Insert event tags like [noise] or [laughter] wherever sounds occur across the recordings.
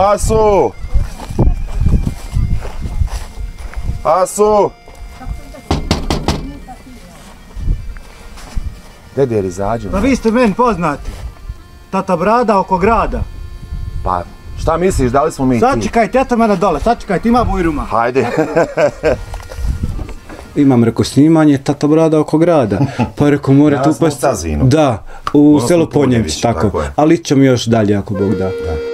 Asu! Asu! Dede, jer izađemo. Pa vi ste meni poznati. Tata brada oko grada. Pa, šta misliš, da li smo mi ti? Sačekajte, eto mene dole, sačekajte, ima bujruma. Hajde. [laughs] Imam reko snimanje Tata brada oko grada. Pa reko more Ja tu pa... Da, u Odnosno selo Ponjević, tako. tako je. Ali ćemo još dalje ako Bog da. E,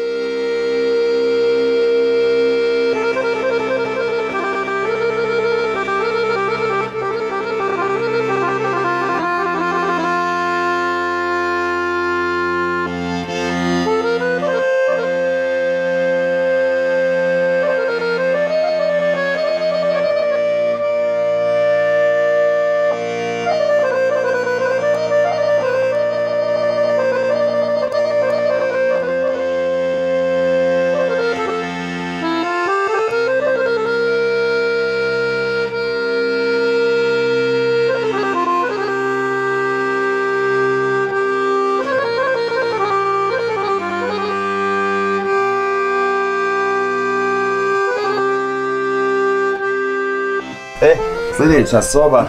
sljedeća soba,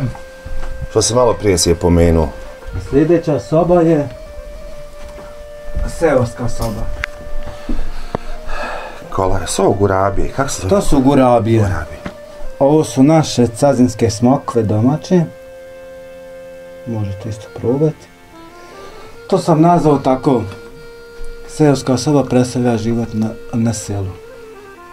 što se malo prije si je pomenuo. Sljedeća soba je seoska soba. Kola, soba gurabije, kako se To su gurabije. Gurabije. Ovo su naše cazinske smokve domaće. Možete isto probati. To sam nazvao tako. Seoska osoba predstavlja život na, na selu.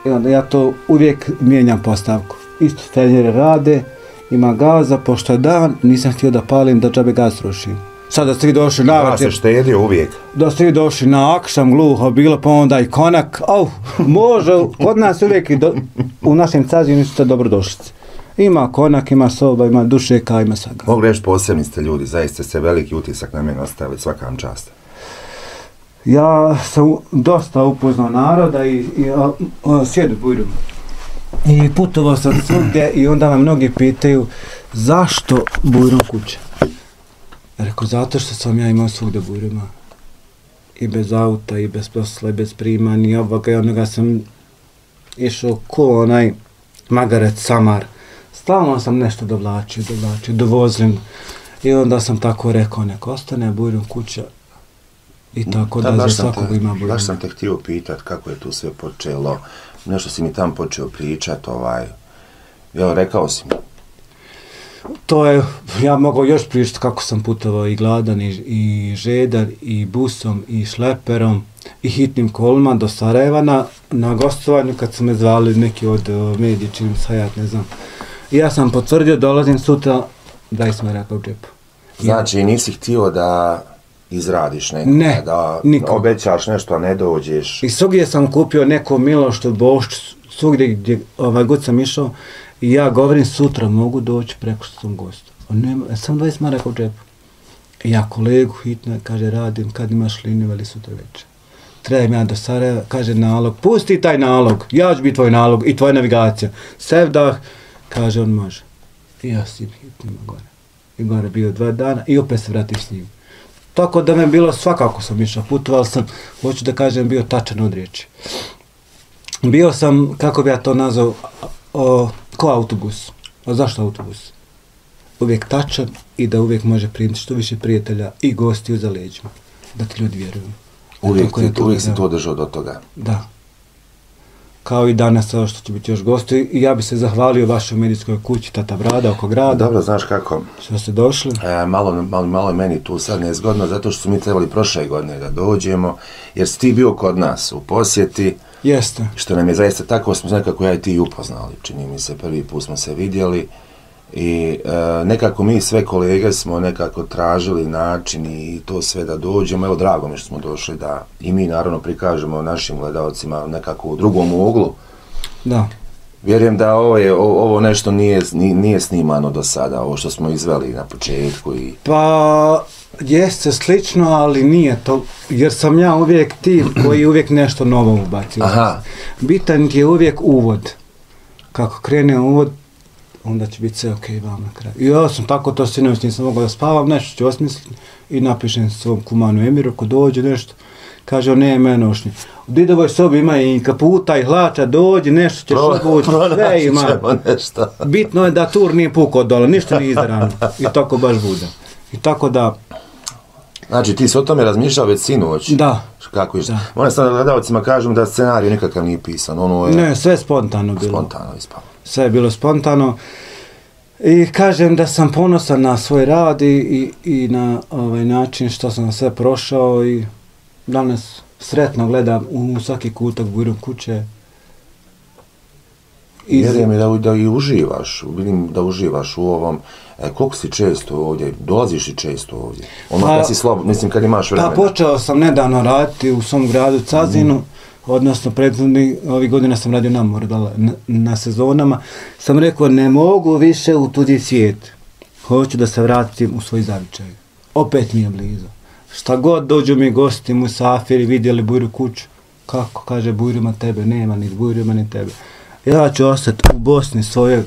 I onda ja to uvijek mijenjam postavku. Isto stenjere rade, ima gaza, pošto dan, nisam htio da palim da džabe gaz rušim. Sada ste vi došli na Ja se štedio uvijek. da ste vi došli na akšam, gluho bilo, pa onda i konak. Au, može, kod nas uvijek i do, u našem cazinu ste dobro došli. Ima konak, ima soba, ima dušeka, ima svega. Mogu reći posebni ste ljudi, zaista ste veliki utisak na mene ostavili, svaka vam čast. Ja sam dosta upoznao naroda i, i a, a, sjedu. I putovao sam svugdje i onda me mnogi pitaju zašto bujrum kuća? Rekao, zato što sam ja imao svugdje bujruma. I bez auta, i bez posla, i bez primanja, i ovoga i onoga sam išao ko onaj magarec samar. Stalno sam nešto dovlačio, dovlačio, dovozim. I onda sam tako rekao, nek ostane bujrum kuća. I tako da, za baš sam svakog te, ima bujrum. Baš sam te htio pitat kako je tu sve počelo, nešto si mi tam počeo pričat, ovaj, jel, rekao si mi. To je, ja mogu još pričati kako sam putovao i gladan i, i žedar i busom i šleperom i hitnim kolima do Sarajeva na, na gostovanju kad su me zvali neki od medije, čini sajat, ne znam. I ja sam potvrdio, dolazim sutra, daj smo rekao u džepu. Znači, nisi htio da izradiš neko, Ne, da nikako. obećaš nešto, a ne dođeš. I svugdje sam kupio neko Miloš od Bošć, svugdje gdje ovaj, god sam išao, i ja govorim sutra mogu doći preko što sam gost. On nema, sam 20 maraka u džepu. I ja kolegu hitno, kaže, radim, kad imaš liniju, veli sutra večer. Trebam ja do Sarajeva, kaže nalog, pusti taj nalog, ja ću biti tvoj nalog i tvoja navigacija. Sevdah, kaže on može. I ja s tim hitnima gore. I gore bio dva dana i opet se vratim s njim. Tako da me bilo svakako sam išao, putovao sam, hoću da kažem, bio tačan od riječi. Bio sam, kako bi ja to nazvao, o, ko autobus. A zašto autobus? Uvijek tačan i da uvijek može primiti što više prijatelja i gostiju za leđima. Da ti ljudi vjeruju. Uvijek, ti, uvijek si to držao do toga. Da. Kao i danas, ovo što će biti još gosti. I ja bi se zahvalio vašoj medijskoj kući, Tata Brada, oko grada, Dobro, znaš kako, što ste došli. E, malo, malo, malo je meni tu sad nezgodno, zato što su mi trebali prošle godine da dođemo, jer si ti bio kod nas u posjeti, Jeste. što nam je zaista tako smo nekako ja i ti upoznali, čini mi se, prvi put smo se vidjeli i e, nekako mi sve kolege smo nekako tražili način i to sve da dođemo, evo drago mi što smo došli da i mi naravno prikažemo našim gledalcima nekako u drugom uglu, Da. Vjerujem da ovo, je, ovo nešto nije, ni- nije snimano do sada, ovo što smo izveli na početku i Pa, jeste slično, ali nije to, jer sam ja uvijek tip koji uvijek nešto novo ubacio. Aha. Bitan ti je uvijek uvod. Kako krene uvod, onda će biti sve okej vam na kraju. I ja sam tako to sinoć nisam mogao da spavam, nešto ću osmisliti i napišem svom kumanu Emiru, ko dođe nešto, Kaže, on nije menošnji. U didovoj sobi ima i kaputa i hlača, dođi, nešto ćeš Pro- obući, sve ima. nešto. Bitno je da tur nije pukao dole, ništa nije izrano. I tako baš bude. I tako da, Znači, ti si o tome razmišljao već sinoć? da, Kako? Da. Moram sad gledalcima kažem da scenarij nikakav nije pisan, ono je ne, sve spontano bilo. spontano ispalo. Sve je bilo spontano. I kažem da sam ponosan na svoj rad i, i, i na ovaj način što sam sve prošao i danas sretno gledam u svaki kutak burom kuće. I Vjerujem da, da i uživaš, vidim da uživaš u ovom, e, koliko si često ovdje, dolaziš i često ovdje? Ono Pa- kad si slobodno, mislim kad imaš pa vremena. počeo sam nedavno raditi u svom gradu Cazinu, odnosno prethodni ovih godina sam radio na moru, na, na sezonama. Sam rekao ne mogu više u tuđi svijet. Hoću da se vratim u svoj zavičaj. Opet mi je blizu. Šta god dođu mi gosti, musafiri, vidjeli Bujru kuću. Kako kaže Bujruma tebe, nema ni Bujruma ni tebe. Ja ću ostati u Bosni svoje,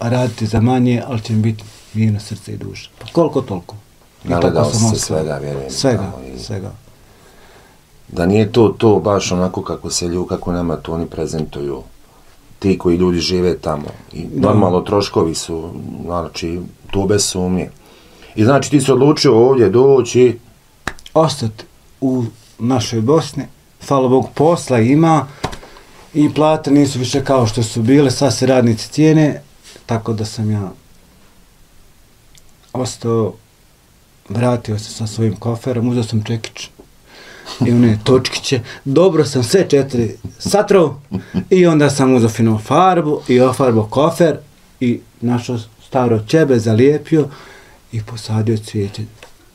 raditi za manje, ali će mi biti mirno srce i duša. Pa koliko toliko. I si se svega, vjerujem. Svega, svega. Da nije to to baš onako kako se ljudi, kako nama to oni prezentuju. Ti koji ljudi žive tamo. I normalno troškovi su, znači, to bez sumnje. I znači ti se odlučio ovdje doći, ostati u našoj Bosni. Hvala Bogu, posla ima i plate nisu više kao što su bile, sad se radnici cijene, tako da sam ja ostao, vratio se sa svojim koferom, uzeo sam čekić i one točkiće, dobro sam sve četiri satrao i onda sam uzeo fino farbu i ofarbo kofer i našo staro čebe zalijepio i posadio cvijeće,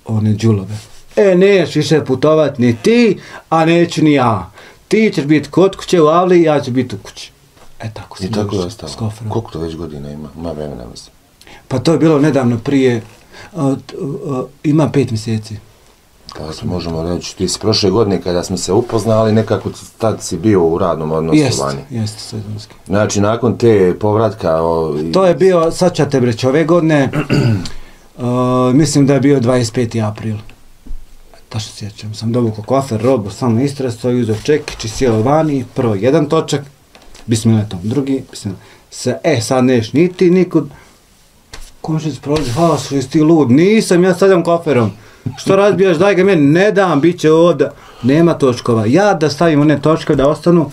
one džulove. E, neš više putovat ni ti, a neću ni ja. Ti ćeš biti kod kuće u avli, ja ću biti u kući. E, tako sam i tako je ostalo. s koferom. Koliko to već godina ima? Ima vremena, mislim. Pa to je bilo nedavno prije, od, uh, ima pet mjeseci. Pa možemo reći, ti si prošle godine kada smo se upoznali, nekako tad si bio u radnom odnosu Jeste, vani. jeste, sezonski. Znači, nakon te povratka... O, i- To je bio, sad ću te reći, ove godine, [clears throat] uh, mislim da je bio 25. april. Tačno sjećam, sam dobukao kofer, robu, samo istresto i uzeo čekić i sjeo vani, prvo jedan točak, bismiletom, drugi, bismiletom. Se, e, sad neš niti nikud, komšic prolazi, hvala što jesi ti lud, nisam, ja stavljam koferom. Što razbijaš, daj ga meni, ne dam, bit će ovdje, nema točkova. Ja da stavim one točke da ostanu,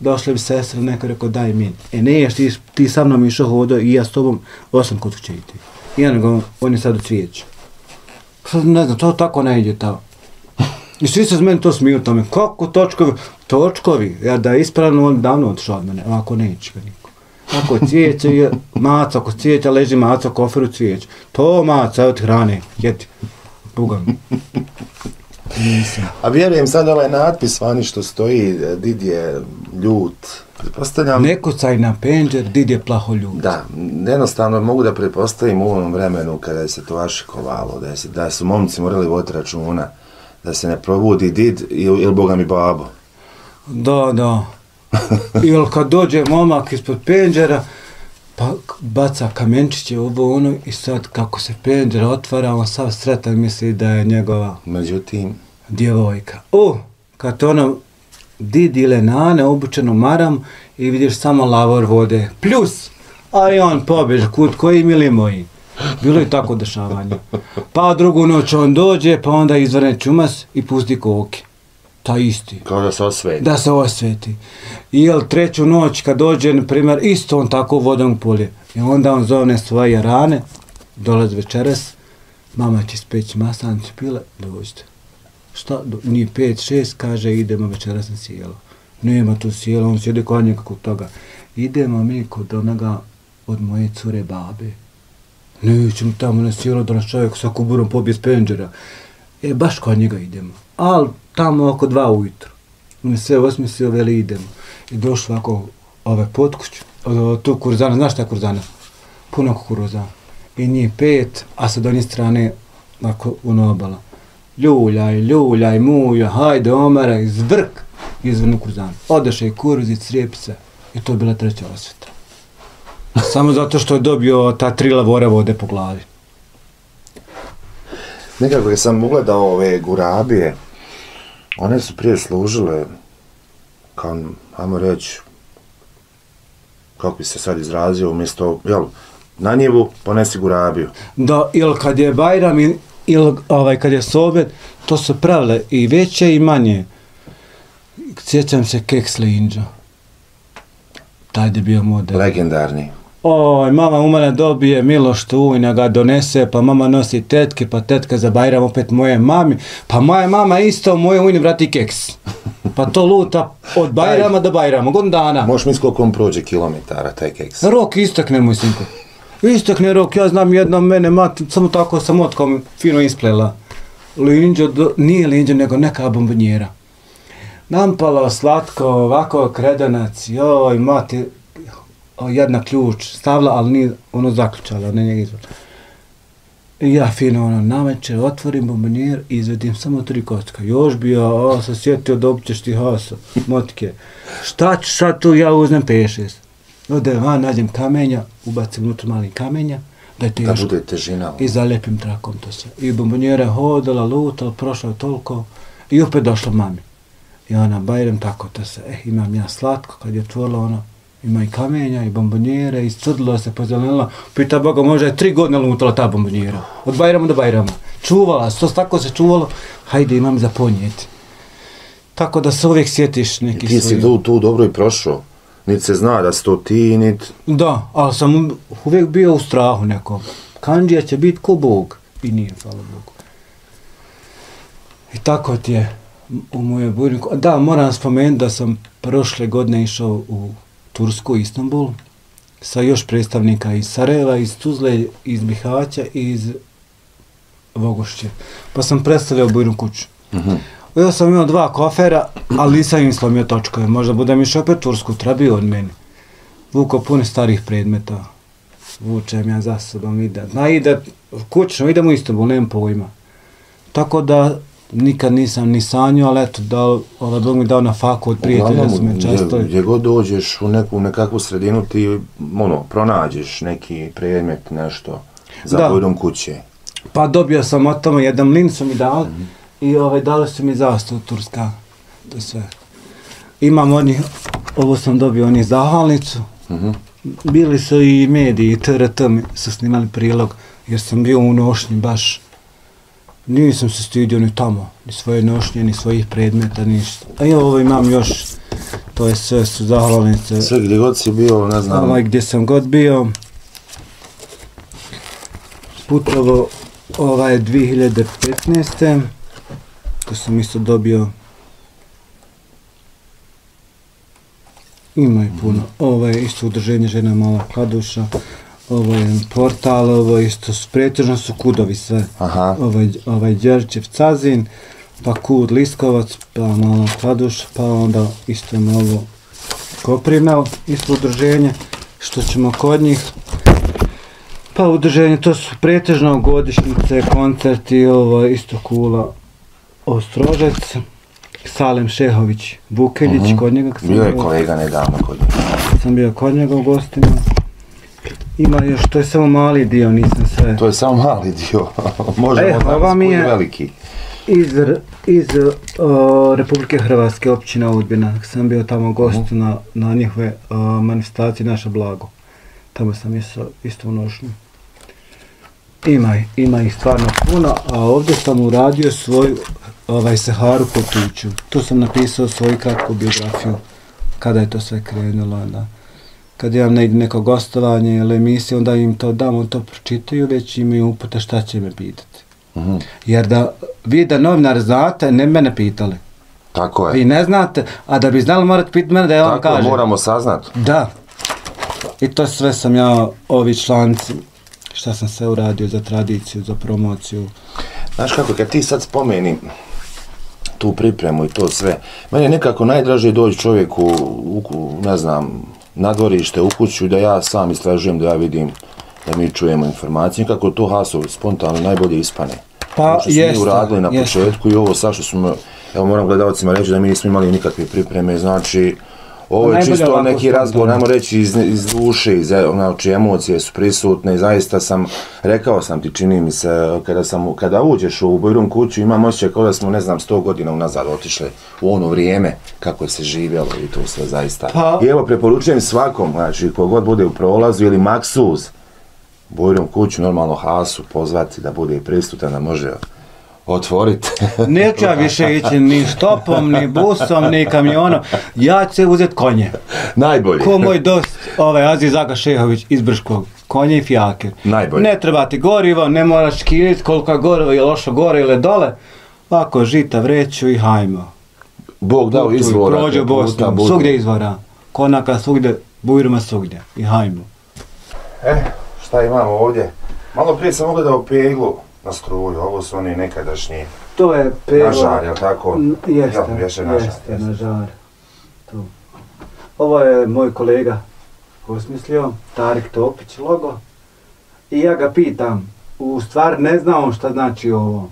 došle bi sestra, neko rekao daj meni. E ne, ješ, ti, ti sa mnom išao hodo i ja s tobom, osam kod kuće iti. I ja nego, on je sad u cvijeću. Sad ne znam, to tako ne ide tamo. I svi se z meni to smiju tome, kako točkovi? Točkovi, ja da je ispravno, on davno otišao od mene, ako neće ga niko. Ako cvijeće maca, ako cvijeća leži maca, kofer u cvijeću. To maca, evo ti hrane, Nisam. A vjerujem sad ovaj natpis vani što stoji, Did je ljut. Pretpostavljam... Neko caj na penđer, did je plaho ljud. Da, jednostavno mogu da pretpostavim u ovom vremenu kada je se to ašikovalo, da, je, se- da su momci morali voditi računa, da se ne probudi did ili, ili boga mi babo. Da, da. [laughs] Ili kad dođe momak ispod penđera, pa baca kamenčiće ovo ono i sad kako se penđer otvara, on sav sretan misli da je njegova Međutim, djevojka. O, kad to ono did ili nane obučeno maram i vidiš samo lavor vode. Plus, a i on pobeže kut koji mili moji. Bilo je tako dešavanje. Pa drugu noć on dođe, pa onda izvrne čumas i pusti koke. Ta isti kao da se osveti. da se osveti. I jel treću noć kad dođe, na primjer, isto on tako vodom polje. I onda on zove svoje rane, dolazi večeras, mama će speći masanicu pile, dođite. Šta, do, nije pet, šest, kaže idemo večeras na sjelo. Nema tu sjelo, on sjede kod njega kod toga. Idemo mi kod onoga od moje cure babe. Nećemo tamo na sjelo da nas čovjek sa kuburom pobije s penđera. E, baš kod njega idemo. Al tamo oko dva ujutro. On je sve osmislio, veli idemo. I došlo ovako ove potkuću, tu kurzana, znaš šta je kurzana? Puno kukuruza. I njih pet, a sa donje strane, ako ono obala. Ljuljaj, ljuljaj, muja, hajde omara, izvrk, izvrnu kurzanu. Odeše i kuruzi, crijepice. I to je bila treća osveta. Samo zato što je dobio ta tri lavore vode po glavi. Nekako je sam ugledao ove gurabije, One su prije služile, kao, ajmo reći, kako bi se sad izrazio, umjesto, jel, na njivu ponesi gurabiju. Da, ili kad je Bajram ili ovaj, kad je Sobet, to su pravile i veće i manje. Sjećam se keks linđa. Taj je bio model. Legendarni. Oj, mama u mene dobije Miloš Tujna ga donese, pa mama nosi tetke, pa tetka za Bajram opet moje mami, pa moja mama isto moje ujni vrati keks. Pa to luta od Bajrama do Bajrama, godin dana. Možeš misliti koliko on prođe kilometara, taj keks. Rok istakne, moj sinko. Istakne rok, ja znam jedna mene, mati, samo tako sam otkom fino isplela. Linđo, do, nije linđo, nego neka bombonjera. Nampalo slatko, ovako kredenac, joj, mati, jedna ključ, stavila, ali nije ono zaključala, ne njega. I ja fino ono, nameće, otvorim bombonjer i izvedim samo tri kocka. Još bi ja, o, se sjetio da ćeš ti haso, motike. Šta ću sad tu, ja uzmem 5-6. Ode van, nađem kamenja, ubacim unutra mali kamenja, da je Da teško. bude težina. I zalepim trakom to sve. I bombonjera je hodala, lutala, prošla je toliko. I opet došla mami. I ona, Bajrem, tako to se. Eh, imam ja slatko, kad je otvorila ono, ima i kamenja, i bombonjere, i scrdilo se, pozelenila. Pita Boga, možda je tri godine lutala ta bombonjera. Od Bajrama do Bajrama. Čuvala se, to tako se čuvalo. Hajde, imam za ponijeti. Tako da se uvijek sjetiš neki ti si tu, tu dobro i prošao. Niti se zna da si to ti, niti... Da, ali sam uvijek bio u strahu nekom. Kandija će biti ko Bog. I nije, hvala Bogu. I tako ti je u mojoj bujniku. Da, moram spomenuti da sam prošle godine išao u Tursku, Istanbul, sa još predstavnika iz Sarajeva, iz Tuzle, iz Bihaća i iz Vogošće. Pa sam predstavljao bujnu kuću. Mhm. Ja sam imao dva kofera, ali nisam im slomio točkove. Možda budem išao opet Tursku, trebio od mene. Vuko puno starih predmeta. Vučem ja za sobom, ide. Na ide, kućno, idem u Istanbul, nemam pojma. Tako da nikad nisam ni sanjao, ali eto, da, ovaj Bog mi dao na faku od prijatelja, su me gdje, često... gdje god dođeš u neku nekakvu sredinu, ti ono, pronađeš neki predmet, nešto za Da. pojdom kuće. Pa dobio sam od tome, jedan mlin su mi dali i ovaj, dali su mi zastavu Turska. To sve. Imam oni, ovo sam dobio oni zahvalnicu. Mhm. Bili su i mediji, TRT mi su snimali prilog, jer sam bio u nošnji baš. Nisam se stidio ni tamo, ni svoje nošnje, ni svojih predmeta, ništa. A ja ovo imam još, to je sve su zahvalnice. Sve gdje god si bio, ne znam, Ovaj gdje sam god bio, putovo ovaj 2015. To sam isto dobio Ima i puno. Ovo je isto udruženje žena mala kladuša. Ovo je portal, ovo isto, s- pretežno su kudovi sve. Aha. Ovaj, ovaj Đerčev Cazin, pa kud Liskovac, pa mala kladuša, pa onda isto ima ovo Koprimel, isto udruženje, što ćemo kod njih. Pa udruženje, to su pretežno godišnjice, koncerti, ovo isto kula Ostrožec, Salem Šehović, Vukeljić, Mhm. kod njega sam bio je kolega nedavno kod njega. sam bio kod njega u gostima. Ima još, to je samo mali dio, nisam sve. To je samo mali dio. [laughs] Možemo E, ova mi je- veliki. Iz, iz o, Republike Hrvatske, općina Udbina, sam bio tamo gost na, na njihove o, manifestacije Naše blago. Tamo sam isto, isto u nošnju. Ima, ima ih stvarno puno, a ovdje sam uradio svoju ovaj Saharu Potuću. Tu sam napisao svoju kratku biografiju, kada je to sve krenulo. Da. Kad imam negdje neko gostovanje ili emisije, onda im to dam, on to pročitaju, već imaju upute šta će me pitati. Mhm. Jer da vi da novinar znate, ne mene pitali. Tako Vi je. ne znate, a da bi znali morate pitati mene da ja vam Tako kažem. moramo saznat. Da. I to sve sam ja, ovi članci, šta sam sve uradio za tradiciju, za promociju. Znaš kako, kad ti sad spomeni tu pripremu i to sve, meni je nekako najdraže doći čovjeku, u, ku- ne znam, na dvorište, u kuću, da ja sam istražujem, da ja vidim, da mi čujemo informacije, kako to Haso spontano najbolje ispane. Pa, Ono što smo jeste, mi uradili na jeste. početku i ovo sa što smo, evo moram gledalcima reći da mi nismo imali nikakve pripreme, znači, Ovo je čisto neki razgovor, najmo reći iz, iz duše, iz, znači emocije su prisutne i zaista sam, rekao sam ti, čini mi se, kada, sam, kada uđeš u Bujrum kuću, imam osjećaj kao da smo, ne znam, sto godina unazad otišli u ono vrijeme kako je se živjelo i to sve zaista. Pa- I evo, preporučujem svakom, znači, kogod bude u prolazu ili maksuz, Bujrum kuću, normalno Hasu, pozvati da bude prisutan, da može otvoriti. [laughs] Neću ja više ići ni štopom, ni busom, ni kamionom. Ja ću se uzeti konje. Najbolje. Ko moj dost, ovaj Aziz Aga Šehović iz Brškog. Konje i fijaker. Najbolje. Ne treba ti gorivo, ne moraš kirit koliko je gorivo je lošo gore ili dole. Ovako žita vreću i hajmo. Bog dao Putuj, izvora. Prođe u Bosnu, svugdje izvora. Konaka svugdje, bujruma svugdje. I hajmo. E, šta imamo ovdje? Malo prije sam ugledao peglu na struju, ovo su oni nekadašnji To je pero... na žar, jel tako? Jeste, Jel, ješe na žar, jeste, jeste. na žar. Tu. Ovo je moj kolega osmislio, Tarik Topić logo. I ja ga pitam, u stvari ne znam on šta znači ovo.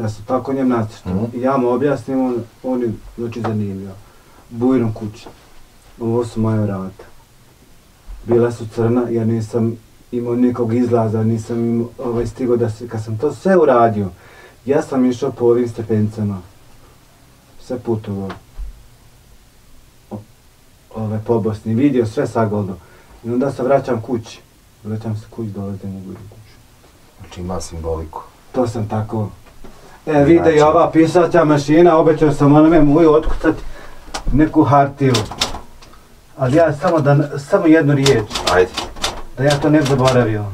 Ja sam tako njem nacrtao. Mhm. I ja mu objasnim, on, on je znači zanimljivo. Bujrom kuća. Ovo su moja vrata. Bila su crna, ja nisam imao nikog izlaza, nisam ovaj, stigo da se, kad sam to sve uradio, ja sam išao po ovim stepencama. Sve putovao. O- Ove, po Bosni, vidio sve sagolno. I onda se vraćam kući. Vraćam se kući, dolazim u Bujrom kuću. Znači ima simboliku. To sam tako. E, vide i ova pisaća mašina, obećao sam onome moju otkucati neku hartiju. Ali ja samo da, samo jednu riječ, Ajde. Da ja to ne zaboravio.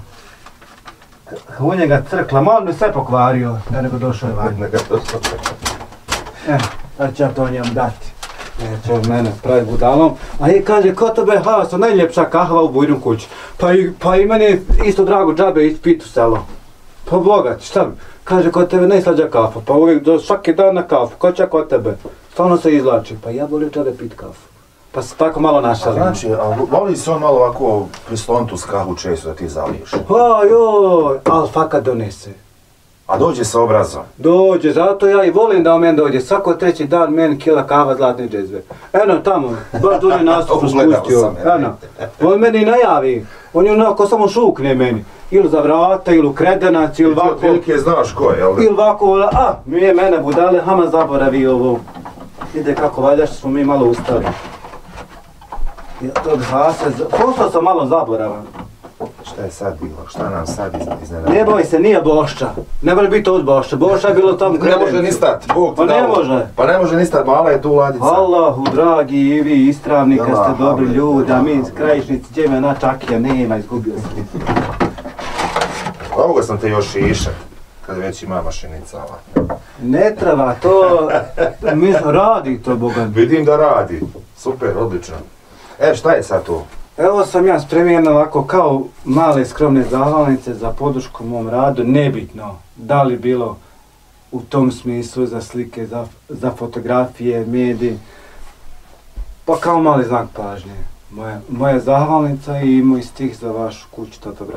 U njega crkla, malo mi sve pokvario, da nego došao je van. [laughs] Neka to E, sad ću ja to njemu dati. Neće od mene pravi budalom. A je kaže, ko tebe haso, najljepša kahva u Bujrum kući. Pa i, pa i meni je isto drago džabe ispitu selo. Pa bogat, šta bi? Kaže, kod tebe najslađa kafa. Pa uvijek do svaki dan na kafu. Ko će kod tebe? Stalno se izlači. Pa ja volim džabe pit kafu. Pa se tako malo A našalim. znači, a voli se on malo ovako prislontu s kahu često da ti zaliješ. Pa joj, al fakat donese. A dođe sa obrazom. Dođe, zato ja i volim da on meni dođe. Svako treći dan meni kila kava zlatne džezve. Eno tamo, baš dolje [laughs] nastup Ugledao spustio. Eno, on meni najavi. On je onako samo šukne meni. Ili za vrata, ili u kredenac, ili Ti ovako. otprilike znaš ko je, jel? Ili ovako, a, mi je mene budale, hama zaboravi ovo. Ide kako valja što smo mi malo ustali. Tog hasa, postao sam malo zaboravan. Šta je sad bilo? Šta nam sad iz- iznenada? Ne boj se, nije Bošća. Ne može biti od Bošća. Bošća je bilo tamo Ne može ni stat, Bog Pa ne dao. može. Pa ne može ni stat, mala je tu ladica. Allahu, dragi i vi istravni, kad Jala, ste dobri ljudi, a mi hale. krajišnici, gdje me na čakija, nema, izgubio sam. Ovoga sam te još išao. Kad već ima mašinica ova. Ne treba, to, mi radi to, Boga. Vidim da radi. Super, odlično. E, šta je sad tu? Evo sam ja spremio ovako kao male skromne zahvalnice za podršku mom radu, nebitno da li bilo u tom smislu za slike, za, za fotografije, medije, pa kao mali znak pažnje. Moja, moja zahvalnica i moj stih za vašu kuću Totog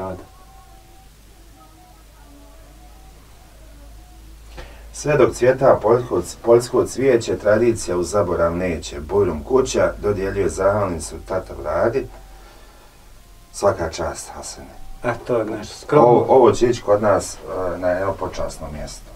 Sve dok cvjeta poljsko, poljsko cvijeće, tradicija u zaborav neće. Bujrum kuća dodjeljuje zahvalnicu Tata Vladi. Svaka čast, Hasene. E, to je nešto skromno. Ovo, ovo će ići kod nas e, na jedno počasno mjesto.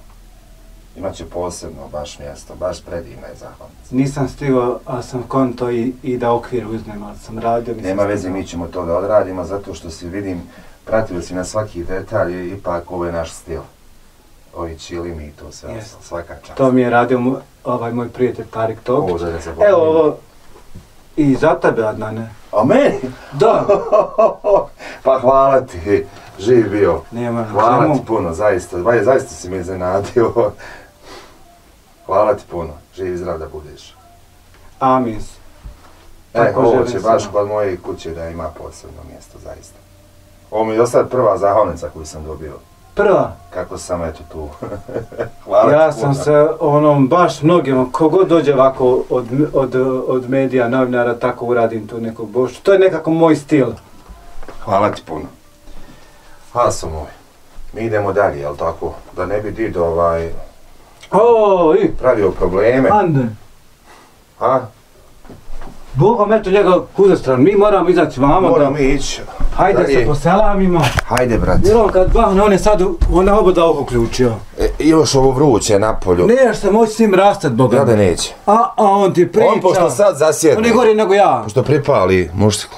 Imaće posebno baš mjesto, baš predivna je zahvalnica. Nisam stigao, a sam konto i, i da okvir uzmem, ali sam radio. Nema veze, stigao. mi ćemo to da odradimo zato što si vidim, pratili si na svaki detalj ipak ovo je naš stil. Ovi čilimi i to sve, ostalo, svaka čast. To mi je radio mu, ovaj moj prijatelj Tarik Topić. Ovo da se Evo ovo, i za tebe, Adnane. A meni? Da. [laughs] pa hvala ti, živ bio. Nema Hvala čemu. ti puno, zaista, vaj, zaista si me iznenadio. [laughs] hvala ti puno, živ i zdrav da budeš. Amin. E, Tako ovo će baš kod moje kuće da ima posebno mjesto, zaista. Ovo mi je do sad prva zahvalnica koju sam dobio. Prva, Kako sam eto tu. [laughs] hvala ja sam puno. se onom baš mnogima, kogod dođe ovako od, od, od medija, novinara, tako uradim tu neku bošu. To je nekako moj stil. Hvala ti puno. Haso moj, mi idemo dalje, jel tako? Da ne bi Dido ovaj, O, i, pravio probleme. Ande, A? Bogom, eto njega kuda stranu, mi moramo izaći vama. Moramo da... ići. Hajde Dalje. se po selamima. Hajde, brate. Jer on kad bahne, on je sad, on je oboda oko ključio. E, još ovo vruće na polju. Neš se moći s njim rastat, Boga. Ja da neće. A, a on ti priča. On pošto sad On je zasjedne, gori nego ja. pošto pripali muštiklu.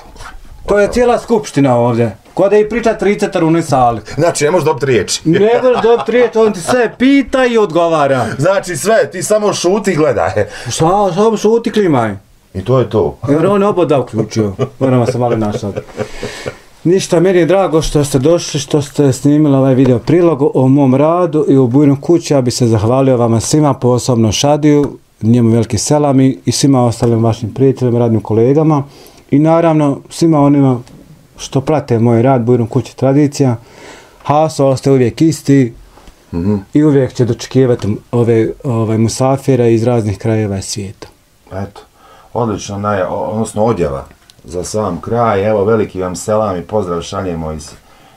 To je cijela skupština ovdje. Ko da i priča 30 u onoj sali. Znači, ne možeš dobiti riječi. Ne možeš da trijet, on ti sve pita i odgovara. Znači sve, ti samo šuti i gledaj. Šta, samo šuti klimaj. I to je to. Jer on je oboda uključio. Moramo se malo našati. Ništa, meni je drago što ste došli, što ste snimili ovaj video prilog o mom radu i o bujnom kući. Ja bi se zahvalio vama svima, posebno Šadiju, njemu veliki selami i svima ostalim vašim prijateljima, radnim kolegama. I naravno svima onima što prate moj rad, bujnom kući tradicija. Haso ostaje uvijek isti Mhm. i uvijek će dočekivati ove, ove musafira iz raznih krajeva svijeta. Eto, odlično, naj, odnosno odjava za sam kraj. Evo, veliki vam selam i pozdrav šaljemo iz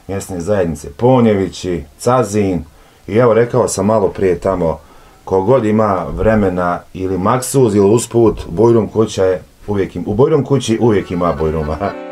mjesne zajednice Ponjevići, Cazin. I evo, rekao sam malo prije tamo, kogod ima vremena ili maksuz ili usput, Bojrum kuća je uvijek, im, u Bojrum kući uvijek ima Bojruma. [laughs]